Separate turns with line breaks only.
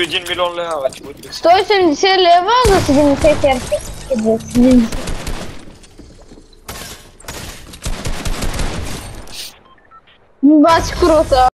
один миллион легавать будет.
170 лева за 70 РП. Бач круто.